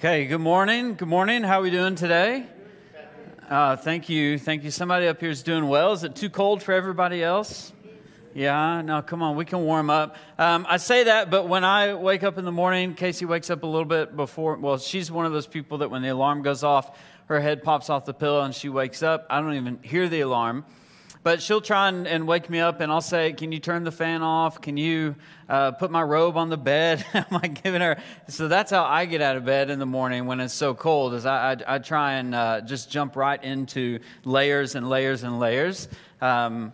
Okay, good morning. Good morning. How are we doing today? Uh, thank you. Thank you. Somebody up here is doing well. Is it too cold for everybody else? Yeah, no, come on, we can warm up. Um, I say that, but when I wake up in the morning, Casey wakes up a little bit before. Well, she's one of those people that when the alarm goes off, her head pops off the pillow and she wakes up. I don't even hear the alarm. But she'll try and, and, wake me up, and I'll say, Can you turn the fan off? Can you uh, put my robe on the bed? Am I giving her? So that's how I get out of bed in the morning when it's so cold, is I, I, I try and uh, just jump right into layers and layers and layers. Um,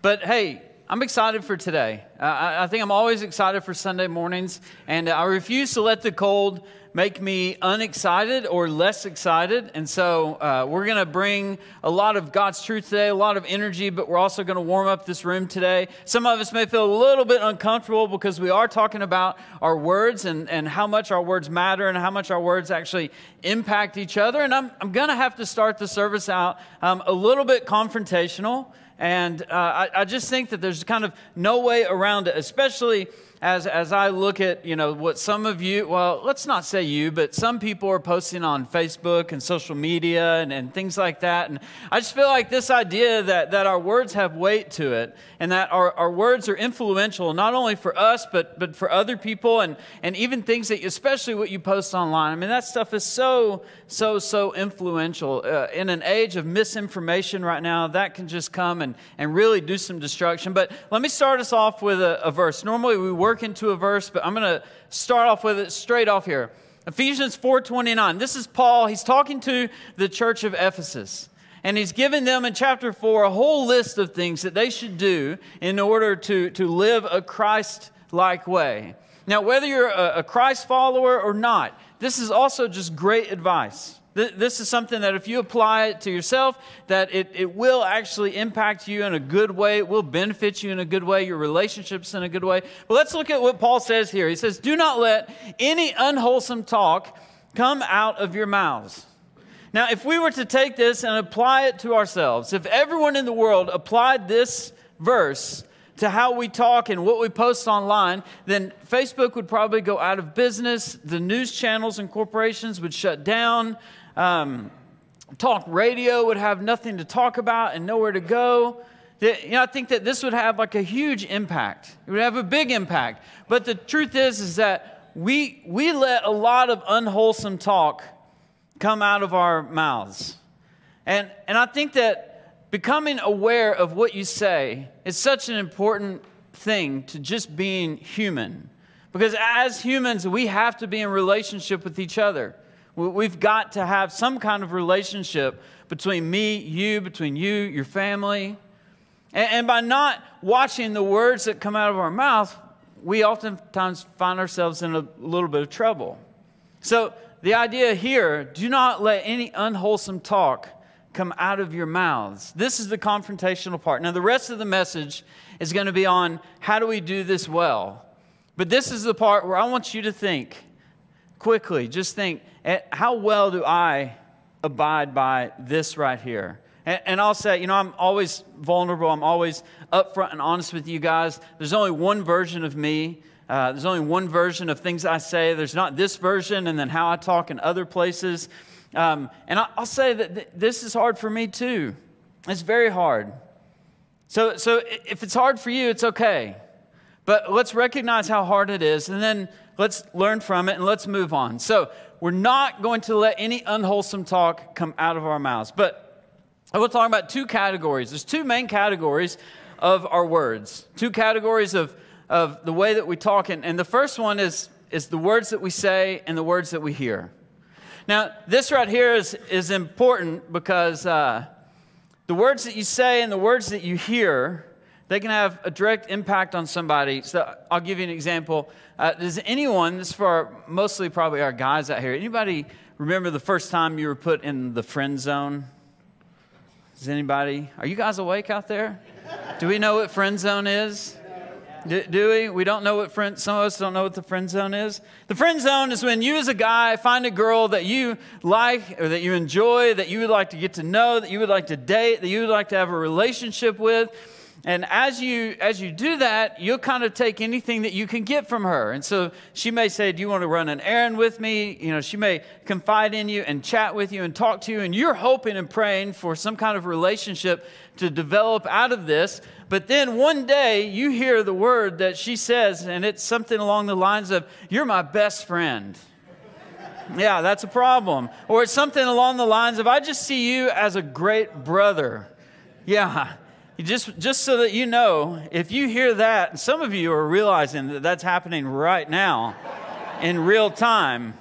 but hey, I'm excited for today. Uh, I, I, think I'm always excited for Sunday mornings, and I refuse to let the cold make me unexcited or less excited. And so uh, we're going to bring a lot of God's truth today, a lot of energy, but we're also going to warm up this room today. Some of us may feel a little bit uncomfortable because we are talking about our words and, and how much our words matter and how much our words actually impact each other. And I'm, I'm going to have to start the service out um, a little bit confrontational. And uh, I, I just think that there's kind of no way around it, especially as, as I look at, you know, what some of you, well, let's not say you, but some people are posting on Facebook and social media and, and things like that. And I just feel like this idea that, that our words have weight to it and that our, our words are influential, not only for us, but, but for other people and, and even things that, especially what you post online. I mean, that stuff is so, so, so influential. Uh, in an age of misinformation right now, that can just come and, and really do some destruction. But let me start us off with a, a verse. Normally we work work into a verse, but I'm going to start off with it straight off here. Ephesians 4:29. This is Paul. He's talking to the church of Ephesus. And he's given them in chapter 4 a whole list of things that they should do in order to, to live a Christ like way. Now, whether you're a, a Christ follower or not, this is also just great advice. This is something that if you apply it to yourself, that it, it will actually impact you in a good way. It will benefit you in a good way, your relationships in a good way. But let's look at what Paul says here. He says, Do not let any unwholesome talk come out of your mouths. Now, if we were to take this and apply it to ourselves, if everyone in the world applied this verse to how we talk and what we post online, then Facebook would probably go out of business. The news channels and corporations would shut down. Um, talk radio would have nothing to talk about and nowhere to go. You know, I think that this would have like a huge impact. It would have a big impact. But the truth is, is that we, we let a lot of unwholesome talk come out of our mouths. And, and I think that becoming aware of what you say is such an important thing to just being human. Because as humans, we have to be in relationship with each other. We've got to have some kind of relationship between me, you, between you, your family. And, by not watching the words that come out of our mouth, we oftentimes find ourselves in a little bit of trouble. So, the idea here do not let any unwholesome talk come out of your mouths. This is the confrontational part. Now, the rest of the message is going to be on how do we do this well. But this is the part where I want you to think quickly, just think how well do I abide by this right here? And, and I'll say, you know, I'm always vulnerable. I'm always upfront and honest with you guys. There's only one version of me. Uh, there's only one version of things I say. There's not this version and then how I talk in other places. Um, and I, will say that th- this is hard for me too. It's very hard. So, so if it's hard for you, it's okay. But let's recognize how hard it is and then let's learn from it and let's move on. So, we're not going to let any unwholesome talk come out of our mouths. But I will talk about two categories. There's two main categories of our words, two categories of, of the way that we talk. And, and the first one is, is the words that we say and the words that we hear. Now, this right here is, is important because uh, the words that you say and the words that you hear they can have a direct impact on somebody. So I'll give you an example. Uh, does anyone, this is for mostly probably our guys out here, anybody remember the first time you were put in the friend zone? Does anybody? Are you guys awake out there? Do we know what friend zone is? Do, do, we? We don't know what friend, some of us don't know what the friend zone is. The friend zone is when you as a guy find a girl that you like or that you enjoy, that you would like to get to know, that you would like to date, that you would like to have a relationship with And as you as you do that, you'll kind of take anything that you can get from her. And so she may say, "Do you want to run an errand with me?" You know, she may confide in you and chat with you and talk to you, and you're hoping and praying for some kind of relationship to develop out of this. But then one day you hear the word that she says, and it's something along the lines of, "You're my best friend." yeah, that's a problem. Or it's something along the lines of, "I just see you as a great brother." Yeah just, just so that you know, if you hear that, and some of you are realizing that that's happening right now in real time,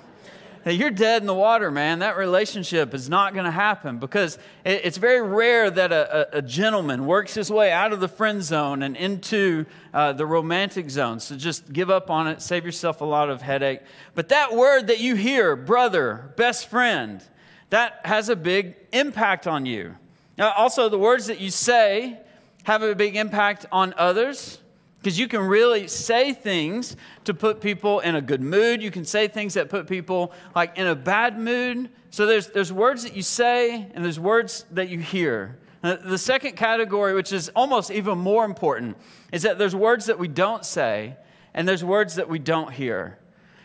that you're dead in the water, man. That relationship is not going to happen because it's very rare that a, a, a, gentleman works his way out of the friend zone and into uh, the romantic zone. So just give up on it, save yourself a lot of headache. But that word that you hear, brother, best friend, that has a big impact on you. Now, also, the words that you say have a big impact on others because you can really say things to put people in a good mood. You can say things that put people like in a bad mood. So there's, there's words that you say and there's words that you hear. the second category, which is almost even more important, is that there's words that we don't say and there's words that we don't hear.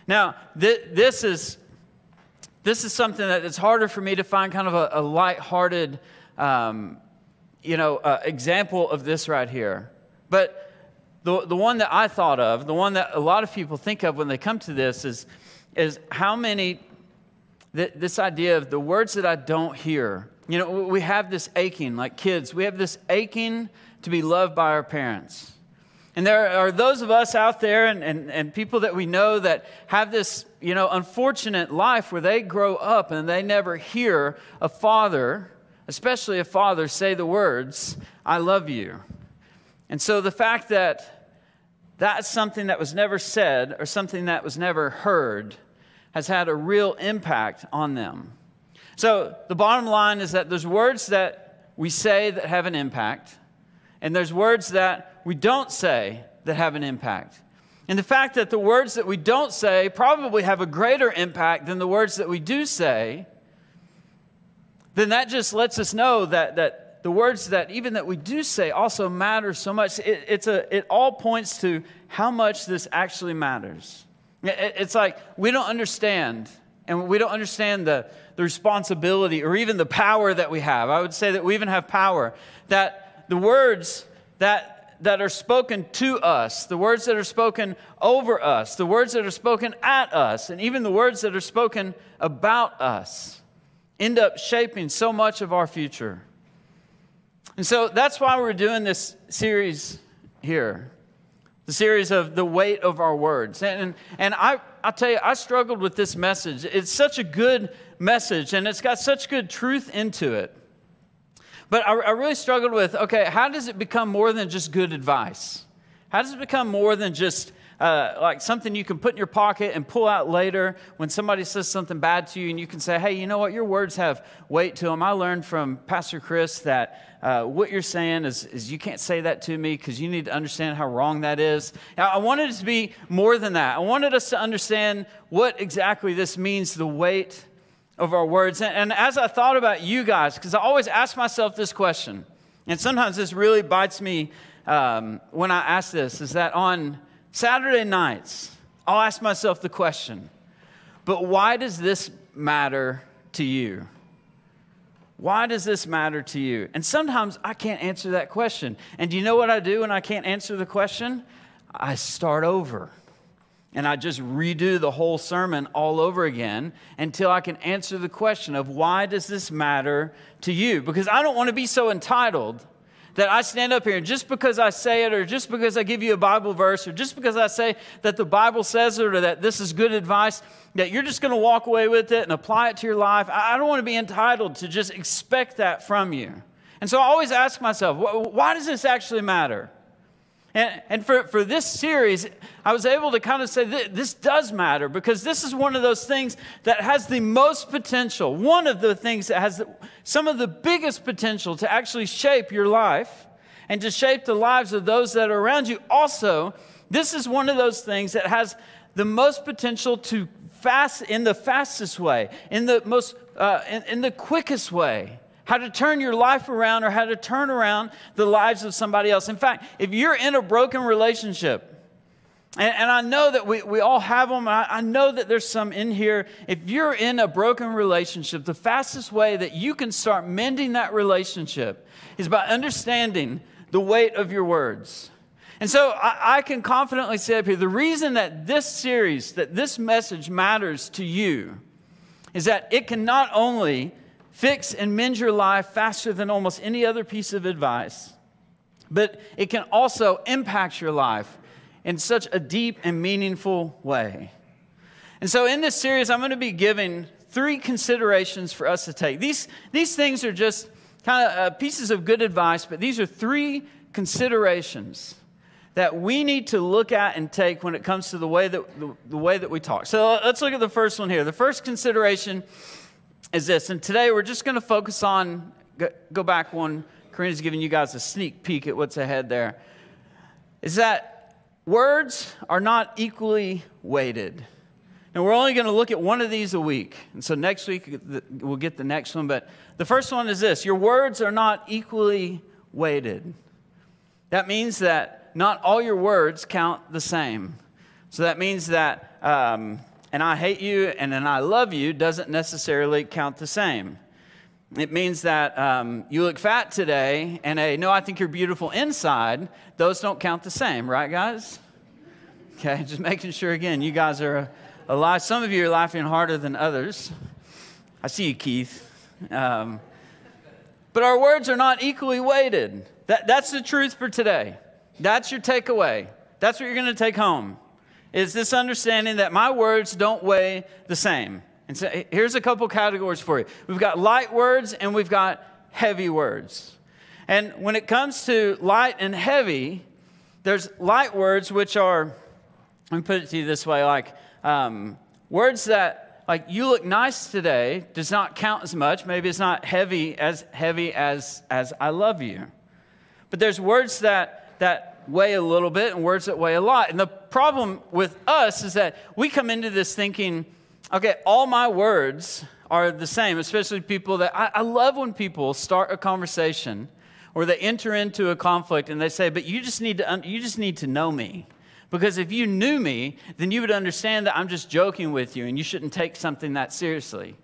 Now, th- this is this is something that it's harder for me to find kind of a, a light-hearted um, you know, uh, example of this right here. But the, the one that I thought of, the one that a lot of people think of when they come to this is, is how many, th- this idea of the words that I don't hear. You know, we have this aching, like kids, we have this aching to be loved by our parents. And there are those of us out there and, and, and people that we know that have this, you know, unfortunate life where they grow up and they never hear a father especially a father, say the words, I love you. And so the fact that that's something that was never said or something that was never heard has had a real impact on them. So the bottom line is that there's words that we say that have an impact, and there's words that we don't say that have an impact. And the fact that the words that we don't say probably have a greater impact than the words that we do say then that just lets us know that, that the words that even that we do say also matter so much. It, it's a, it all points to how much this actually matters. It, it's like we don't understand, and we don't understand the, the responsibility or even the power that we have. I would say that we even have power. That the words that, that are spoken to us, the words that are spoken over us, the words that are spoken at us, and even the words that are spoken about us end up shaping so much of our future. And so that's why we're doing this series here the series of the weight of our words. And, and I, I'll tell you, I struggled with this message. It's such a good message and it's got such good truth into it. But I, I really struggled with okay, how does it become more than just good advice? How does it become more than just uh, like something you can put in your pocket and pull out later when somebody says something bad to you, and you can say, hey, you know what? Your words have weight to them. I learned from Pastor Chris that uh, what you're saying is, is you can't say that to me because you need to understand how wrong that is. Now, I wanted it to be more than that. I wanted us to understand what exactly this means, the weight of our words. And, and as I thought about you guys, because I always ask myself this question, and sometimes this really bites me um, when I ask this, is that on Saturday nights, I'll ask myself the question, but why does this matter to you? Why does this matter to you? And sometimes I can't answer that question. And do you know what I do when I can't answer the question? I start over. And I just redo the whole sermon all over again until I can answer the question of why does this matter to you? Because I don't want to be so entitled that I stand up here and just because I say it, or just because I give you a Bible verse, or just because I say that the Bible says it, or that this is good advice, that you're just going to walk away with it and apply it to your life. I don't want to be entitled to just expect that from you. And so I always ask myself, why does this actually matter? And, and for, for this series, I was able to kind of say this does matter because this is one of those things that has the most potential, one of the things that has some of the biggest potential to actually shape your life and to shape the lives of those that are around you. Also, this is one of those things that has the most potential to fast in the fastest way, in the most, uh, in, in the quickest way, how to turn your life around or how to turn around the lives of somebody else. In fact, if you're in a broken relationship, and, and I know that we, we all have them, I, I know that there's some in here. If you're in a broken relationship, the fastest way that you can start mending that relationship is by understanding the weight of your words. And so I, I, can confidently say up here the reason that this series, that this message matters to you, is that it can not only fix and mend your life faster than almost any other piece of advice, but it can also impact your life in such a deep and meaningful way. And so, in this series, I'm going to be giving three considerations for us to take. These, these things are just kind of uh, pieces of good advice, but these are three considerations that we need to look at and take when it comes to the way that, the, the way that we talk. So, let's look at the first one here. The first consideration is this, and today we're just going to focus on, go, back one. Karina's giving you guys a sneak peek at what's ahead there. Is that words are not equally weighted. Now, we're only going to look at one of these a week. And so next week, we'll get the next one. But the first one is this your words are not equally weighted. That means that not all your words count the same. So that means that, um, and I hate you and then I love you doesn't necessarily count the same. It means that um, you look fat today, and a no, I think you're beautiful inside, those don't count the same, right, guys? Okay, just making sure again, you guys are alive. Some of you are laughing harder than others. I see you, Keith. Um, but our words are not equally weighted. That, that's the truth for today. That's your takeaway. That's what you're going to take home. Is this understanding that my words don't weigh the same. And so here's a couple categories for you we've got light words and we've got heavy words. And when it comes to light and heavy, there's light words which are, let me put it to you this way like um, words that, like, you look nice today does not count as much. Maybe it's not heavy as heavy as, as I love you. But there's words that, that weigh a little bit and words that weigh a lot. And the problem with us is that we come into this thinking, Okay, all my words are the same, especially people that I, I, love when people start a conversation or they enter into a conflict and they say, "But you just need to you just need to know me." Because if you knew me, then you would understand that I'm just joking with you and you shouldn't take something that seriously.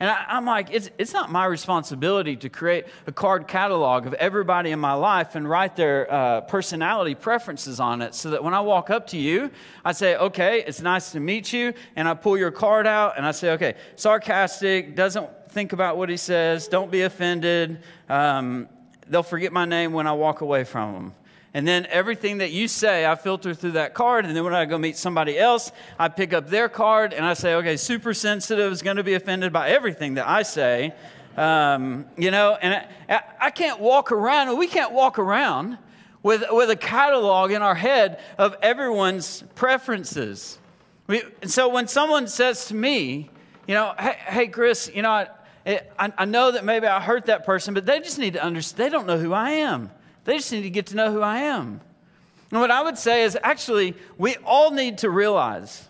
And I, am like, it's, it's not my responsibility to create a card catalog of everybody in my life and write their uh, personality preferences on it so that when I walk up to you, I say, okay, it's nice to meet you. And I pull your card out and I say, okay, sarcastic, doesn't think about what he says, don't be offended. Um, they'll forget my name when I walk away from them. And then everything that you say, I filter through that card. And then when I go meet somebody else, I pick up their card and I say, okay, super sensitive is going to be offended by everything that I say. Um, you know, and I, I can't walk around, we can't walk around with, with a catalog in our head of everyone's preferences. We, so when someone says to me, you know, hey, hey Chris, you know, I, I, I know that maybe I hurt that person, but they just need to understand, they don't know who I am. They just need to get to know who I am. And what I would say is actually, we all need to realize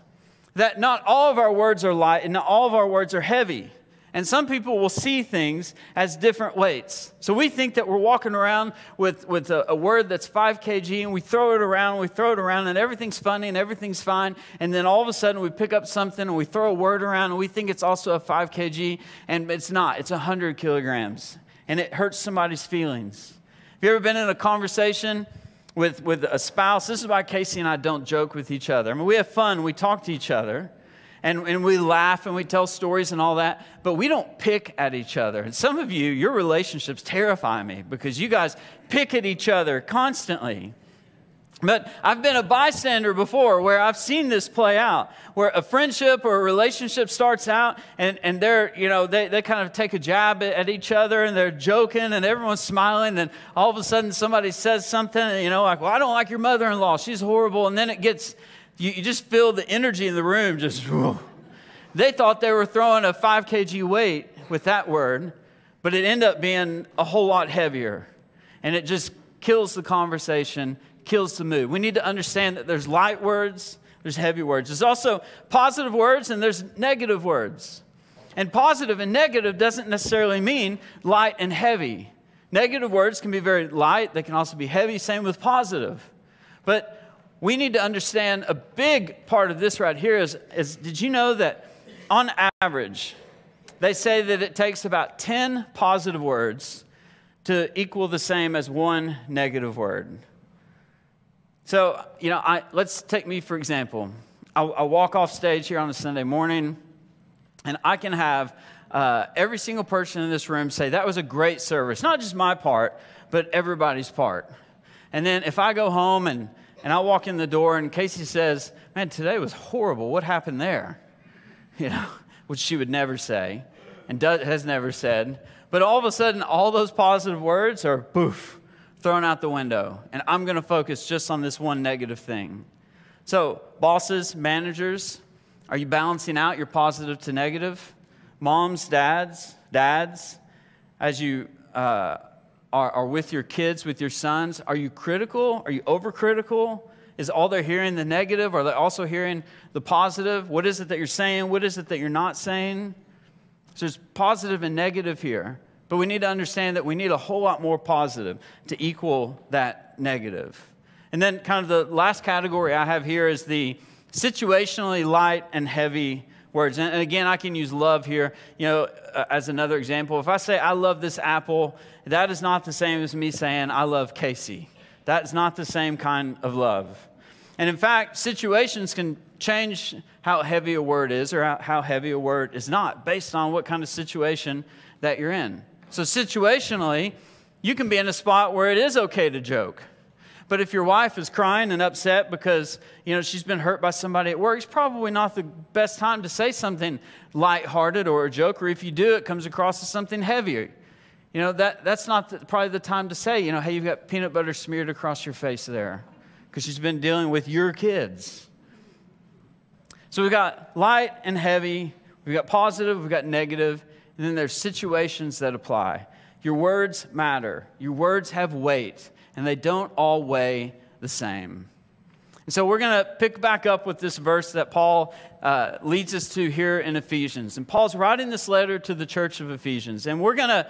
that not all of our words are light and not all of our words are heavy. And some people will see things as different weights. So we think that we're walking around with, with a, a, word that's 5 kg and we throw it around, we throw it around, and everything's funny and everything's fine. And then all of a sudden we pick up something and we throw a word around and we think it's also a 5 kg, and it's not, it's 100 kilograms. And it hurts somebody's feelings. Have you ever been in a conversation with, with a spouse? This is why Casey and I don't joke with each other. I mean, we have fun, we talk to each other, and, and we laugh and we tell stories and all that, but we don't pick at each other. And some of you, your relationships terrify me because you guys pick at each other constantly. But I've been a bystander before where I've seen this play out, where a friendship or a relationship starts out and, and they're, you know, they, they kind of take a jab at each other and they're joking and everyone's smiling. And all of a sudden somebody says something, you know, like, well, I don't like your mother in law. She's horrible. And then it gets, you, you just feel the energy in the room just, whoa. they thought they were throwing a five kg weight with that word, but it ended up being a whole lot heavier. And it just kills the conversation kills the mood. We need to understand that there's light words, there's heavy words. There's also positive words and there's negative words. And positive and negative doesn't necessarily mean light and heavy. Negative words can be very light, they can also be heavy, same with positive. But we need to understand a big part of this right here is, is did you know that on average, they say that it takes about 10 positive words to equal the same as one negative word. So, you know, I, let's take me for example. I, I walk off stage here on a Sunday morning, and I can have uh, every single person in this room say, That was a great service. Not just my part, but everybody's part. And then if I go home and, and I walk in the door and Casey says, Man, today was horrible. What happened there? You know, which she would never say and does, has never said. But all of a sudden, all those positive words are poof, thrown out the window. And I'm going to focus just on this one negative thing. So, bosses, managers, are you balancing out your positive to negative? Moms, dads, dads, as you uh, are, are with your kids, with your sons, are you critical? Are you overcritical? Is all they're hearing the negative? Are they also hearing the positive? What is it that you're saying? What is it that you're not saying? So there's positive and negative here. But we need to understand that we need a whole lot more positive to equal that negative. And then, kind of the last category I have here is the situationally light and heavy words. And again, I can use love here, you know, uh, as another example. If I say, I love this apple, that is not the same as me saying, I love Casey. That's not the same kind of love. And in fact, situations can change how heavy a word is or how heavy a word is not based on what kind of situation that you're in. So, situationally, you can be in a spot where it is okay to joke. But if your wife is crying and upset because, you know, she's been hurt by somebody at work, it's probably not the best time to say something lighthearted or a joke, or if you do, it comes across as something heavier. You know, that, that's not the, probably the time to say, you know, hey, you've got peanut butter smeared across your face there because she's been dealing with your kids. So we've got light and heavy, we've got positive, we've got negative, and then there's situations that apply. Your words matter, your words have weight and they don't all weigh the same. And so we're going to pick back up with this verse that Paul uh, leads us to here in Ephesians. And Paul's writing this letter to the church of Ephesians. And we're going to,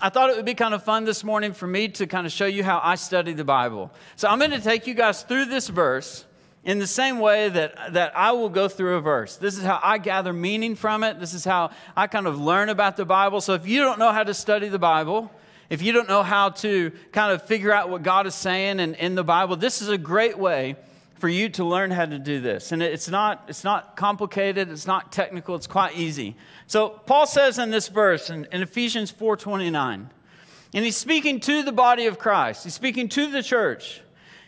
I thought it would be kind of fun this morning for me to kind of show you how I study the Bible. So I'm going to take you guys through this verse in the same way that, that I will go through a verse. This is how I gather meaning from it. This is how I kind of learn about the Bible. So if you don't know how to study the Bible, if you don't know how to kind of figure out what God is saying in, in the Bible, this is a great way for you to learn how to do this. And it's not, it's not complicated, it's not technical, it's quite easy. So Paul says in this verse in, in Ephesians 4:29, and he's speaking to the body of Christ, he's speaking to the church.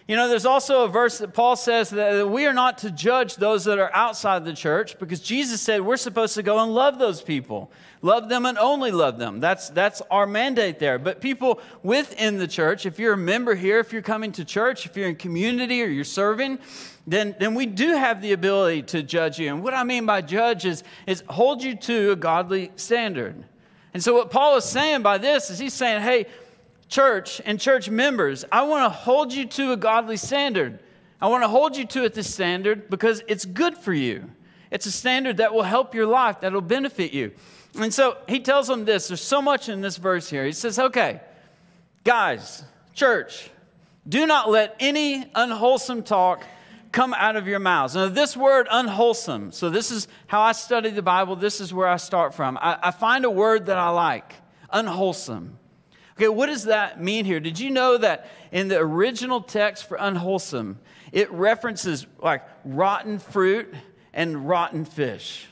You know, there's also a verse that Paul says that we are not to judge those that are outside the church because Jesus said we're supposed to go and love those people. Love them and only love them. That's, that's our mandate there. But people within the church, if you're a member here, if you're coming to church, if you're in community or you're serving, then, then we do have the ability to judge you. And what I mean by judge is, is hold you to a godly standard. And so, what Paul is saying by this is he's saying, hey, church and church members, I want to hold you to a godly standard. I want to hold you to it this standard because it's good for you. It's a standard that will help your life, that will benefit you. And so he tells them this. There's so much in this verse here. He says, okay, guys, church, do not let any unwholesome talk come out of your mouths. Now, this word unwholesome, so this is how I study the Bible. This is where I start from. I, I find a word that I like unwholesome. Okay, what does that mean here? Did you know that in the original text for unwholesome, it references like rotten fruit and rotten fish?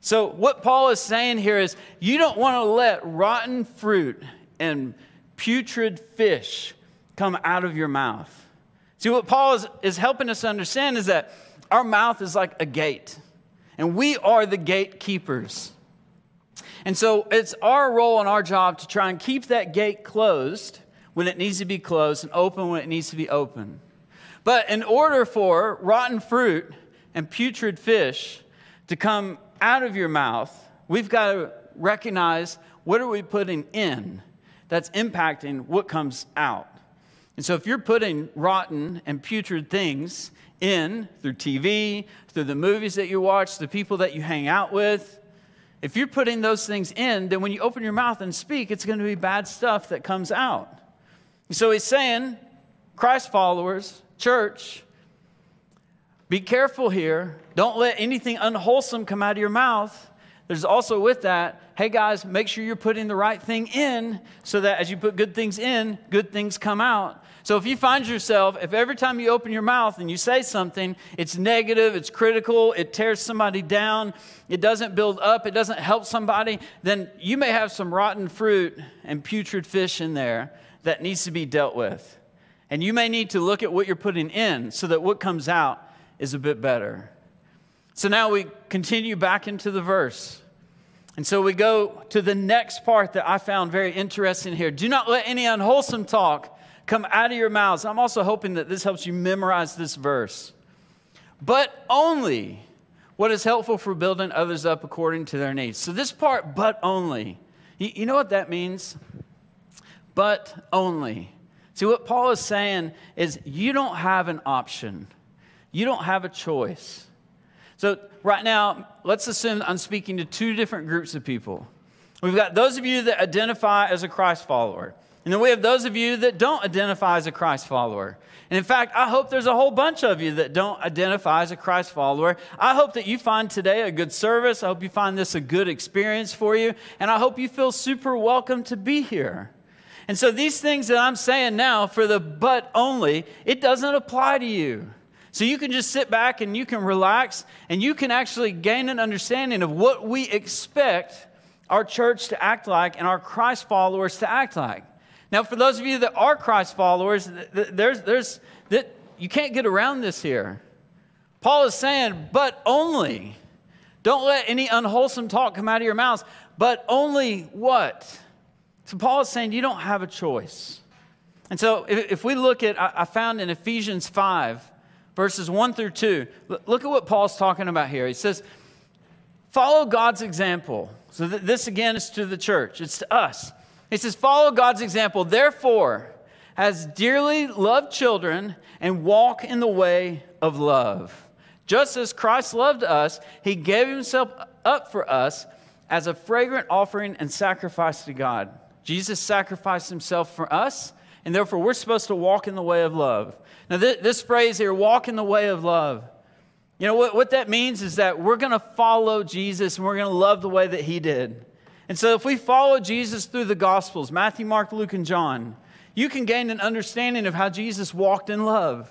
So, what Paul is saying here is you don't want to let rotten fruit and putrid fish come out of your mouth. See, what Paul is, is helping us understand is that our mouth is like a gate, and we are the gatekeepers. And so it's our role and our job to try and keep that gate closed when it needs to be closed and open when it needs to be open. But in order for rotten fruit and putrid fish to come out of your mouth, we've got to recognize what are we putting in that's impacting what comes out. And so if you're putting rotten and putrid things in through TV, through the movies that you watch, the people that you hang out with, if you're putting those things in, then when you open your mouth and speak, it's going to be bad stuff that comes out. So he's saying, Christ followers, church, be careful here. Don't let anything unwholesome come out of your mouth. There's also with that, hey guys, make sure you're putting the right thing in so that as you put good things in, good things come out. So if you find yourself, if every time you open your mouth and you say something, it's negative, it's critical, it tears somebody down, it doesn't build up, it doesn't help somebody, then you may have some rotten fruit and putrid fish in there that needs to be dealt with. And you may need to look at what you're putting in so that what comes out is a bit better. So now we continue back into the verse. And so we go to the next part that I found very interesting here. Do not let any unwholesome talk come out of your mouths. I'm also hoping that this helps you memorize this verse. But only what is helpful for building others up according to their needs. So, this part, but only, you, you know what that means? But only. See, what Paul is saying is you don't have an option, you don't have a choice. So, right now, let's assume I'm speaking to two different groups of people. We've got those of you that identify as a Christ follower. And then we have those of you that don't identify as a Christ follower. And in fact, I hope there's a whole bunch of you that don't identify as a Christ follower. I hope that you find today a good service. I hope you find this a good experience for you. And I hope you feel super welcome to be here. And so these things that I'm saying now for the but only, it doesn't apply to you. So you can just sit back and you can relax and you can actually gain an understanding of what we expect our church to act like and our Christ followers to act like. Now, for those of you that are Christ followers, there's, there's, that you can't get around this here. Paul is saying, but only. Don't let any unwholesome talk come out of your mouths, but only what? So Paul is saying you don't have a choice. And so if, if we look at, I found in Ephesians 5, verses 1 through 2, look at what Paul's talking about here. He says, follow God's example. So this again is to the church, it's to us. He says, Follow God's example, therefore, as dearly loved children, and walk in the way of love. Just as Christ loved us, he gave himself up for us as a fragrant offering and sacrifice to God. Jesus sacrificed himself for us, and therefore we're supposed to walk in the way of love. Now, this, this phrase here, walk in the way of love, you know what, what that means is that we're going to follow Jesus and we're going to love the way that he did. And so, if we follow Jesus through the Gospels Matthew, Mark, Luke, and John you can gain an understanding of how Jesus walked in love.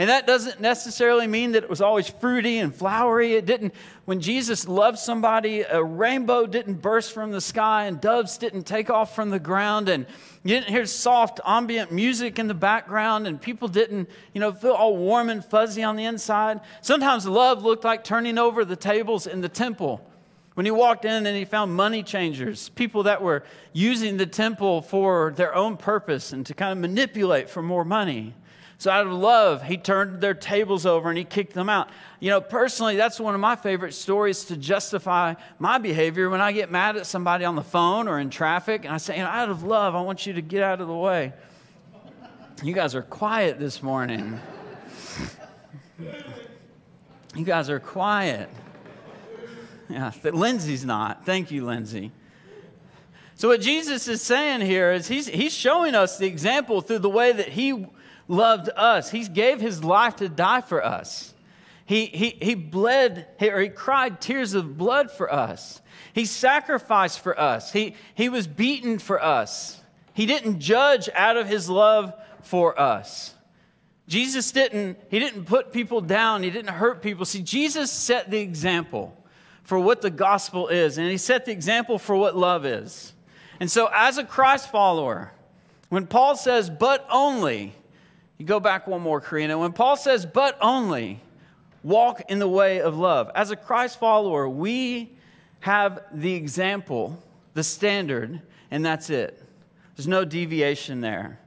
And that doesn't necessarily mean that it was always fruity and flowery. It didn't, when Jesus loved somebody, a rainbow didn't burst from the sky and doves didn't take off from the ground. And you didn't hear soft ambient music in the background and people didn't, you know, feel all warm and fuzzy on the inside. Sometimes love looked like turning over the tables in the temple when he walked in and he found money changers, people that were using the temple for their own purpose and to kind of manipulate for more money. So, out of love, he turned their tables over and he kicked them out. You know, personally, that's one of my favorite stories to justify my behavior when I get mad at somebody on the phone or in traffic and I say, you know, out of love, I want you to get out of the way. You guys are quiet this morning. You guys are quiet. Yeah, Lindsay's not. Thank you, Lindsay. So, what Jesus is saying here is he's, he's showing us the example through the way that he loved us. He gave his life to die for us. He, he, he bled, or he cried tears of blood for us. He sacrificed for us. He, he was beaten for us. He didn't judge out of his love for us. Jesus didn't, he didn't put people down. He didn't hurt people. See, Jesus set the example for what the gospel is, and he set the example for what love is. And so, as a Christ follower, when Paul says, but only, you go back one more, Karina. When Paul says, but only, walk in the way of love. As a Christ follower, we have the example, the standard, and that's it. There's no deviation there.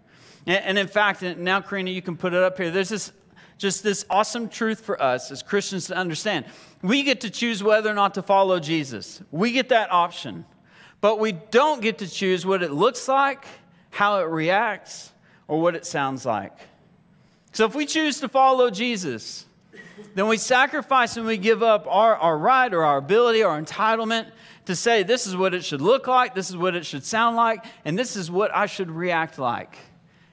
And, in fact, now, Karina, you can put it up here. There's this just this awesome truth for us as Christians to understand. We get to choose whether or not to follow Jesus. We get that option. But we don't get to choose what it looks like, how it reacts, or what it sounds like. So if we choose to follow Jesus, then we sacrifice and we give up our, our right or our ability, our entitlement to say, this is what it should look like, this is what it should sound like, and this is what I should react like.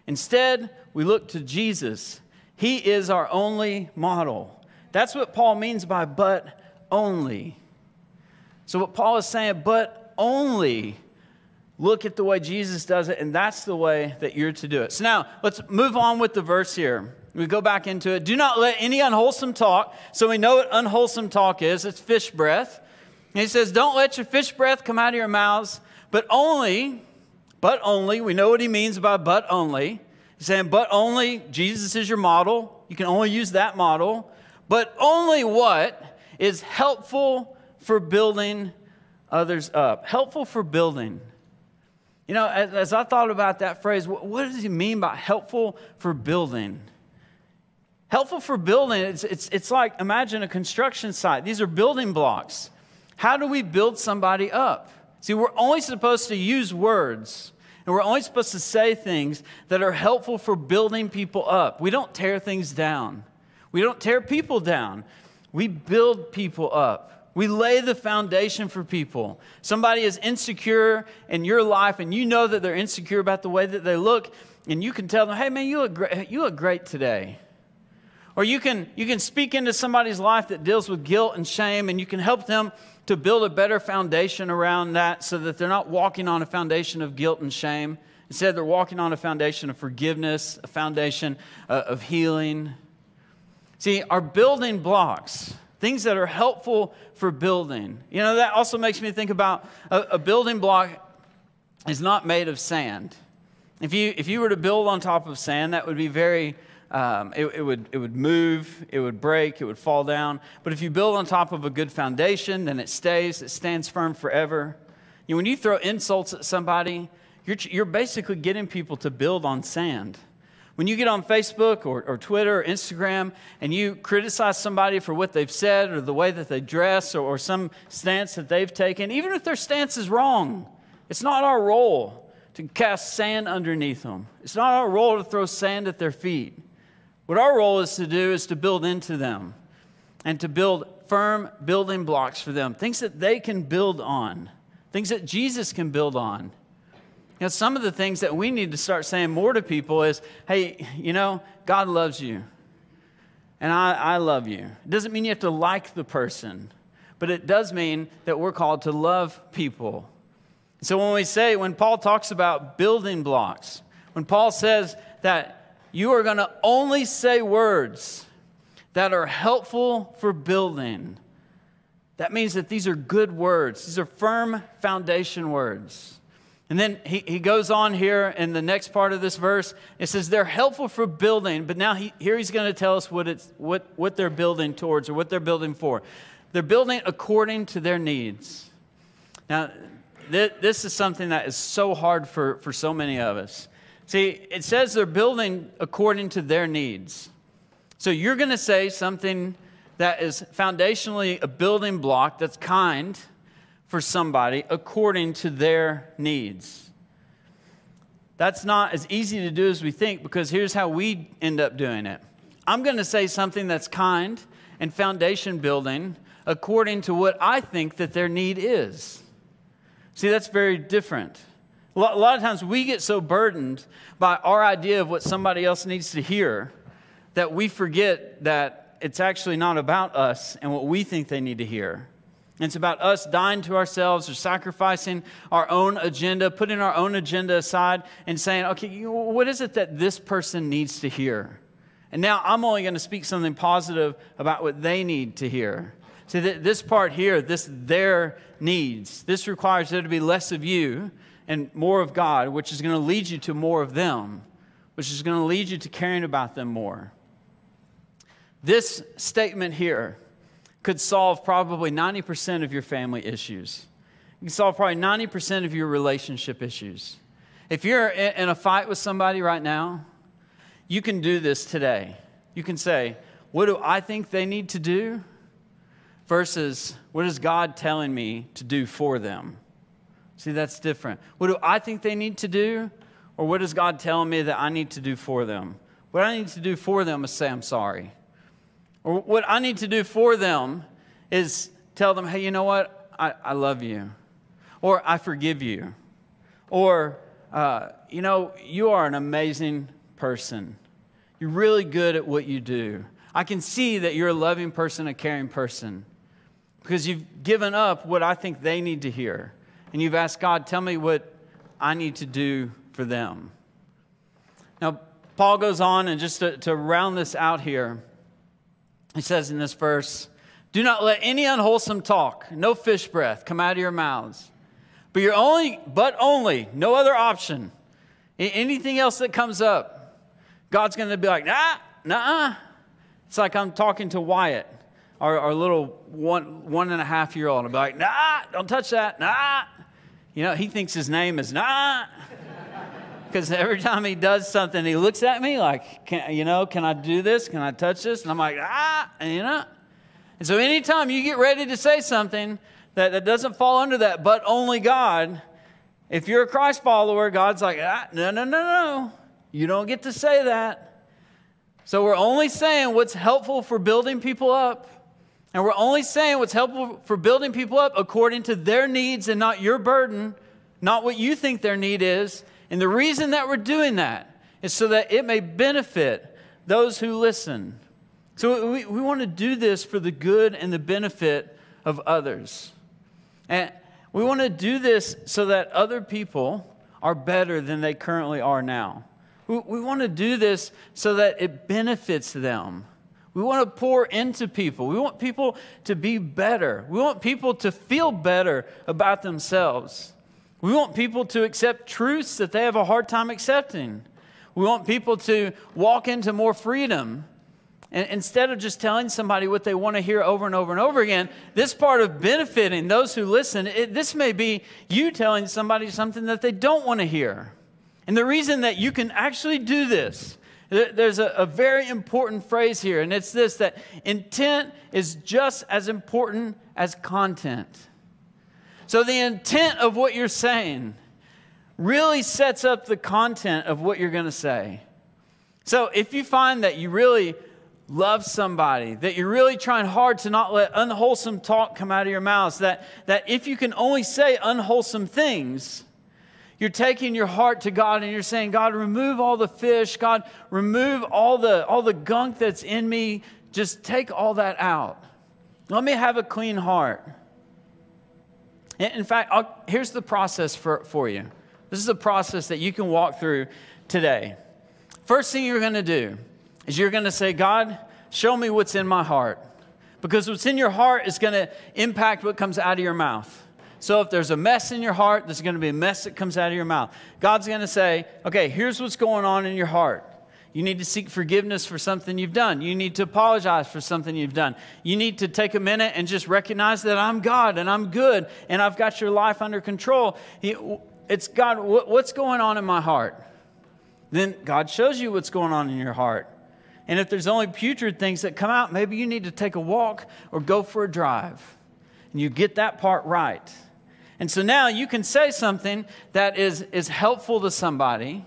Instead, we look to Jesus. He is our only model. That's what Paul means by but only. So, what Paul is saying, but only look at the way Jesus does it, and that's the way that you're to do it. So, now let's move on with the verse here. We go back into it. Do not let any unwholesome talk. So, we know what unwholesome talk is it's fish breath. And he says, Don't let your fish breath come out of your mouths, but only, but only, we know what he means by but only. He's saying, but only, Jesus is your model. You can only use that model. But only what is helpful for building others up. Helpful for building. You know, as, as I thought about that phrase, what, what, does he mean by helpful for building? Helpful for building, it's, it's, it's like imagine a construction site. These are building blocks. How do we build somebody up? See, we're only supposed to use words, and we're only supposed to say things that are helpful for building people up. We don't tear things down, we don't tear people down. We build people up. We lay the foundation for people. Somebody is insecure in your life, and you know that they're insecure about the way that they look, and you can tell them, hey, man, you look great, you look great today. Or you can, you can speak into somebody's life that deals with guilt and shame, and you can help them to build a better foundation around that so that they're not walking on a foundation of guilt and shame. Instead, they're walking on a foundation of forgiveness, a foundation uh, of healing. See, our building blocks, things that are helpful for building. You know, that also makes me think about a, a building block is not made of sand. If you, if you were to build on top of sand, that would be very um, it, it, would, it would move, it would break, it would fall down. But if you build on top of a good foundation, then it stays, it stands firm forever. You know, when you throw insults at somebody, you're, you're basically getting people to build on sand. When you get on Facebook or, or Twitter or Instagram and you criticize somebody for what they've said or the way that they dress or, or some stance that they've taken, even if their stance is wrong, it's not our role to cast sand underneath them. It's not our role to throw sand at their feet. What our role is to do is to build into them and to build firm building blocks for them, things that they can build on, things that Jesus can build on. You know, some of the things that we need to start saying more to people is, hey, you know, God loves you. And I, I love you. It doesn't mean you have to like the person, but it does mean that we're called to love people. So when we say, when Paul talks about building blocks, when Paul says that you are going to only say words that are helpful for building. That means that these are good words, these are firm foundation words. And then he, he goes on here in the next part of this verse. It says they're helpful for building, but now he, here he's going to tell us what, it's, what, what they're building towards or what they're building for. They're building according to their needs. Now, th- this is something that is so hard for, for so many of us. See, it says they're building according to their needs. So you're going to say something that is foundationally a building block that's kind for somebody according to their needs. That's not as easy to do as we think because here's how we end up doing it. I'm going to say something that's kind and foundation building according to what I think that their need is. See, that's very different. A lot of times we get so burdened by our idea of what somebody else needs to hear that we forget that it's actually not about us and what we think they need to hear. It's about us dying to ourselves or sacrificing our own agenda, putting our own agenda aside and saying, okay, what is it that this person needs to hear? And now I'm only going to speak something positive about what they need to hear. See, this part here, this their needs, this requires there to be less of you and more of God, which is going to lead you to more of them, which is going to lead you to caring about them more. This statement here could solve probably 90% of your family issues. You can solve probably 90% of your relationship issues. If you're in a fight with somebody right now, you can do this today. You can say, What do I think they need to do? versus what is God telling me to do for them? See, that's different. What do I think they need to do? Or what is God telling me that I need to do for them? What I need to do for them is say, I'm sorry. Or what I need to do for them is tell them, hey, you know what? I, I love you. Or I forgive you. Or, uh, you know, you are an amazing person. You're really good at what you do. I can see that you're a loving person, a caring person, because you've given up what I think they need to hear. And you've asked God, tell me what I need to do for them. Now, Paul goes on, and just to, to round this out here, he says in this verse, Do not let any unwholesome talk, no fish breath, come out of your mouths. But you're only, but only, no other option. Anything else that comes up, God's going to be like, nah, nah. It's like I'm talking to Wyatt, our, our little one, one and a half year old. Be like, nah, don't touch that, nah. You know, he thinks his name is nah. Because every time he does something, he looks at me like, can, you know, can I do this? Can I touch this? And I'm like, ah, and, you know. And so anytime you get ready to say something that, that doesn't fall under that, but only God, if you're a Christ follower, God's like, ah, no, no, no, no. You don't get to say that. So we're only saying what's helpful for building people up. And we're only saying what's helpful for building people up according to their needs and not your burden, not what you think their need is. And the reason that we're doing that is so that it may benefit those who listen. So we, we want to do this for the good and the benefit of others. And we want to do this so that other people are better than they currently are now. We, we want to do this so that it benefits them. We want to pour into people. We want people to be better. We want people to feel better about themselves. We want people to accept truths that they have a hard time accepting. We want people to walk into more freedom. And instead of just telling somebody what they want to hear over and over and over again, this part of benefiting those who listen, it, this may be you telling somebody something that they don't want to hear. And the reason that you can actually do this, there's a, a very important phrase here, and it's this that intent is just as important as content. So, the intent of what you're saying really sets up the content of what you're going to say. So, if you find that you really love somebody, that you're really trying hard to not let unwholesome talk come out of your mouths, that, that if you can only say unwholesome things, you're taking your heart to God and you're saying, God, remove all the fish. God, remove all the, all the gunk that's in me. Just take all that out. Let me have a clean heart. In fact, I'll, here's the process for, for you. This is a process that you can walk through today. First thing you're going to do is you're going to say, God, show me what's in my heart. Because what's in your heart is going to impact what comes out of your mouth. So if there's a mess in your heart, there's going to be a mess that comes out of your mouth. God's going to say, okay, here's what's going on in your heart. You need to seek forgiveness for something you've done. You need to apologize for something you've done. You need to take a minute and just recognize that I'm God and I'm good and I've got your life under control. It's God, what's going on in my heart? Then God shows you what's going on in your heart. And if there's only putrid things that come out, maybe you need to take a walk or go for a drive. And you get that part right. And so now you can say something that is, is helpful to somebody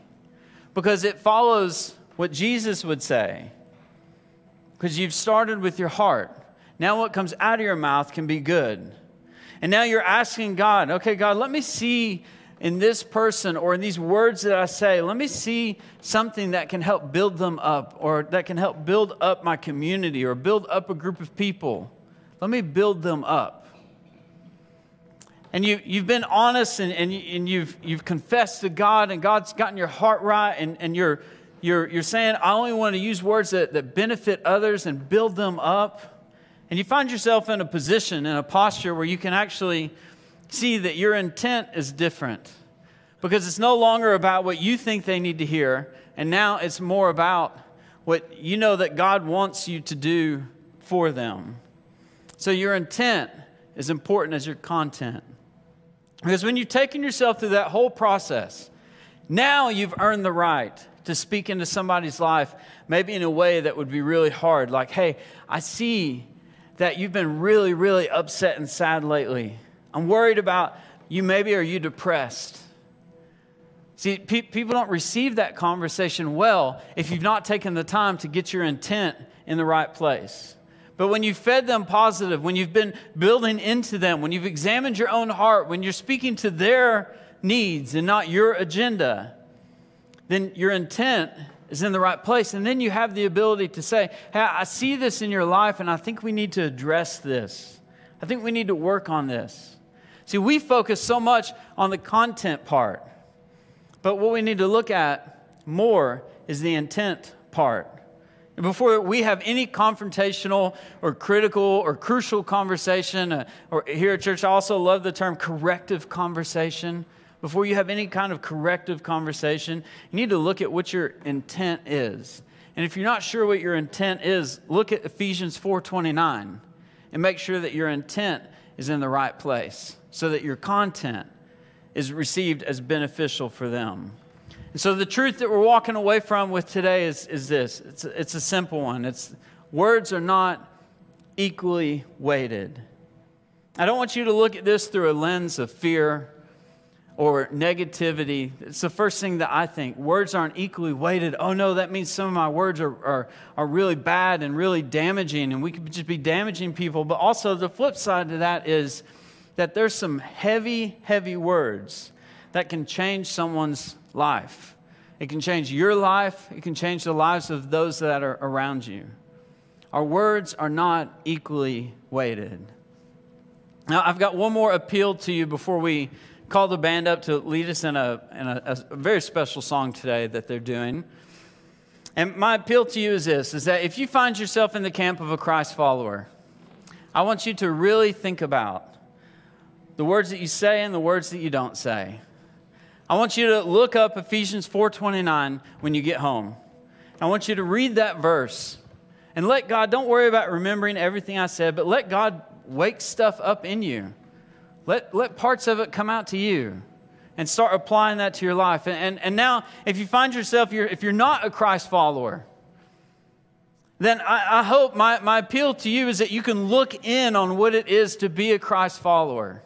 because it follows what Jesus would say. Because you've started with your heart. Now, what comes out of your mouth can be good. And now you're asking God, okay, God, let me see in this person or in these words that I say, let me see something that can help build them up or that can help build up my community or build up a group of people. Let me build them up. And you, you've been honest and, and, you, and you've, you've confessed to God and God's gotten your heart right and, and you're, you're, you're saying, I only want to use words that, that benefit others and build them up. And you find yourself in a position, in a posture where you can actually see that your intent is different. Because it's no longer about what you think they need to hear, and now it's more about what you know that God wants you to do for them. So your intent is important as your content. Because when you've taken yourself through that whole process, now you've earned the right to speak into somebody's life, maybe in a way that would be really hard. Like, hey, I see that you've been really, really upset and sad lately. I'm worried about you. Maybe are you depressed? See, pe- people don't receive that conversation well if you've not taken the time to get your intent in the right place. But when you've fed them positive, when you've been building into them, when you've examined your own heart, when you're speaking to their needs and not your agenda, then your intent is in the right place. And then you have the ability to say, Hey, I see this in your life, and I think we need to address this. I think we need to work on this. See, we focus so much on the content part, but what we need to look at more is the intent part. Before we have any confrontational or critical or crucial conversation, uh, or here at church, I also love the term corrective conversation. Before you have any kind of corrective conversation, you need to look at what your intent is. And if you're not sure what your intent is, look at Ephesians 4:29 and make sure that your intent is in the right place so that your content is received as beneficial for them. And so the truth that we're walking away from with today is, is this it's it's a simple one. It's words are not equally weighted. I don't want you to look at this through a lens of fear or negativity. It's the first thing that I think. Words aren't equally weighted. Oh no, that means some of my words are, are, are really bad and really damaging, and we could just be damaging people. But also, the flip side to that is that there's some heavy, heavy words that can change someone's life. It can change your life, it can change the lives of those that are around you. Our words are not equally weighted. Now, I've got one more appeal to you before we call the band up to lead us in a, in a, a very special song today that they're doing. And my appeal to you is this is that if you find yourself in the camp of a Christ follower, I want you to really think about the words that you say and the words that you don't say. I want you to look up Ephesians 4:29 when you get home. I want you to read that verse and let God don't worry about remembering everything I said, but let God wake stuff up in you. Let, let parts of it come out to you and start applying that to your life. And, and, and now, if you find yourself, you're, if you're not a Christ follower, then I, I hope my, my appeal to you is that you can look in on what it is to be a Christ follower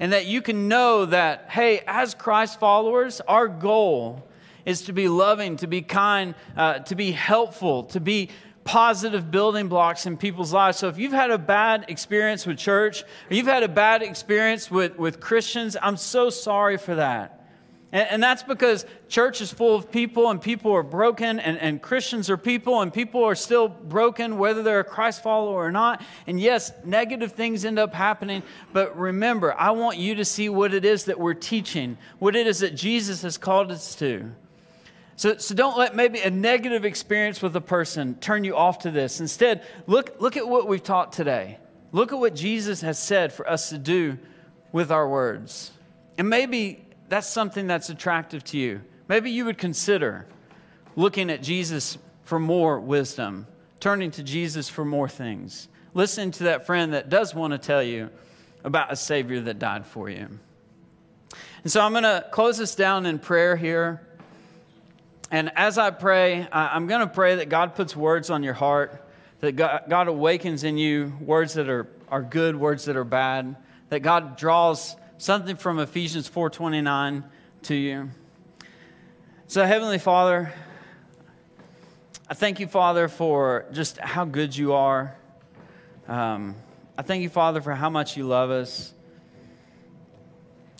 and that you can know that, hey, as Christ followers, our goal is to be loving, to be kind, uh, to be helpful, to be positive building blocks in people's lives. So if you've had a bad experience with church, or you've had a bad experience with, with Christians, I'm so sorry for that. And, and, that's because church is full of people and people are broken, and, and Christians are people and people are still broken, whether they're a Christ follower or not. And yes, negative things end up happening, but remember, I want you to see what it is that we're teaching, what it is that Jesus has called us to. So, so don't let maybe a negative experience with a person turn you off to this. Instead, look, look at what we've taught today. Look at what Jesus has said for us to do with our words. And maybe that's something that's attractive to you. Maybe you would consider looking at Jesus for more wisdom, turning to Jesus for more things, listening to that friend that does want to tell you about a Savior that died for you. And so I'm going to close this down in prayer here. And as I pray, I'm going to pray that God puts words on your heart, that God awakens in you words that are, are good, words that are bad, that God draws something from Ephesians 4:29 to you. So heavenly Father, I thank you, Father, for just how good you are. Um, I thank you, Father, for how much you love us.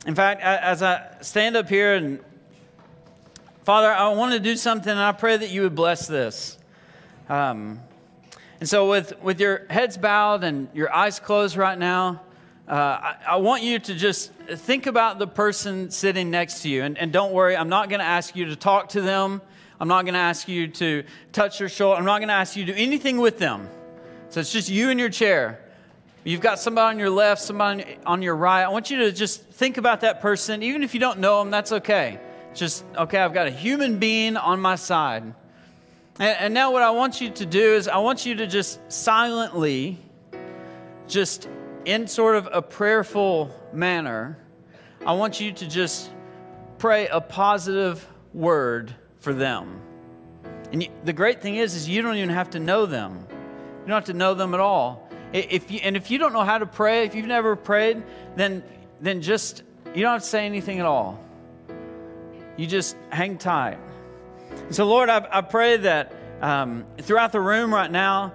In fact, as I stand up here and Father, I want to do something, and I pray that you would bless this. Um, and so, with, with your heads bowed and your eyes closed right now, uh, I, I, want you to just think about the person sitting next to you. And, and don't worry, I'm not going to ask you to talk to them. I'm not going to ask you to touch their shoulder. I'm not going to ask you to do anything with them. So it's just you and your chair. You've got somebody on your left, somebody on your right. I want you to just think about that person. Even if you don't know them, that's okay. Just, okay, I've got a human being on my side. And, and now, what I want you to do is, I want you to just silently just in sort of a prayerful manner, I want you to just pray a positive word for them. And you, the great thing is, is you don't even have to know them. You don't have to know them at all. If you, and if you don't know how to pray, if you've never prayed, then, then just, you don't have to say anything at all. You just hang tight. So, Lord, I, I pray that um, throughout the room right now,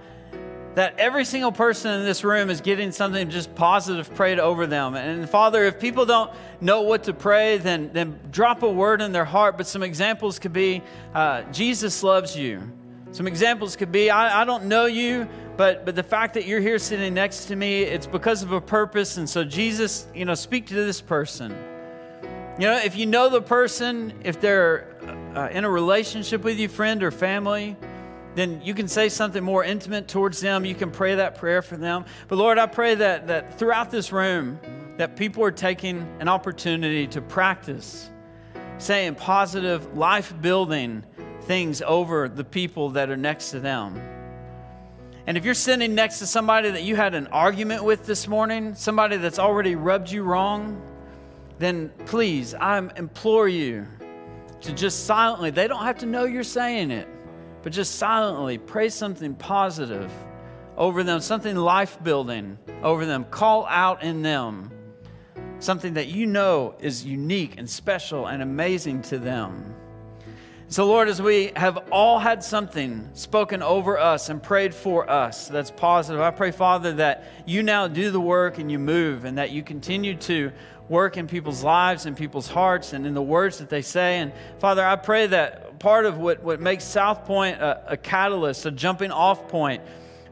that every single person in this room is getting something just positive prayed over them. And Father, if people don't know what to pray, then, then drop a word in their heart. But some examples could be uh, Jesus loves you. Some examples could be I, I don't know you, but, but the fact that you're here sitting next to me, it's because of a purpose. And so, Jesus, you know, speak to this person. You know, if you know the person, if they're uh, in a relationship with you, friend or family, then you can say something more intimate towards them. You can pray that prayer for them. But Lord, I pray that, that throughout this room, that people are taking an opportunity to practice saying positive, life building things over the people that are next to them. And if you're sitting next to somebody that you had an argument with this morning, somebody that's already rubbed you wrong, then please, I implore you to just silently, they don't have to know you're saying it but just silently pray something positive over them, something life building over them. Call out in them something that you know is unique and special and amazing to them. So, Lord, as we have all had something spoken over us and prayed for us that's positive, I pray, Father, that you now do the work and you move and that you continue to work in people's lives and people's hearts and in the words that they say. And Father, I pray that part of what, what makes Southpoint a, a catalyst, a jumping off point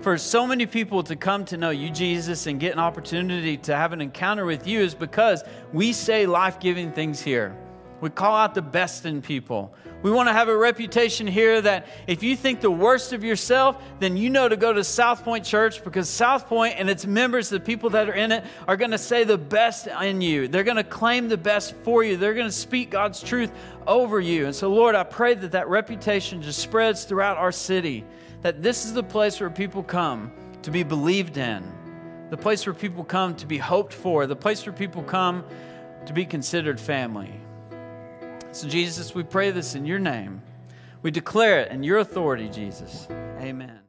for so many people to come to know you, Jesus, and get an opportunity to have an encounter with you is because we say life giving things here. We call out the best in people. We want to have a reputation here that if you think the worst of yourself, then you know to go to Southpoint Church because Southpoint and its members, the people that are in it, are going to say the best in you. They're going to claim the best for you. They're going to speak God's truth over you. And so, Lord, I pray that that reputation just spreads throughout our city, that this is the place where people come to be believed in, the place where people come to be hoped for, the place where people come to be considered family. So, Jesus, we pray this in your name. We declare it in your authority, Jesus. Amen.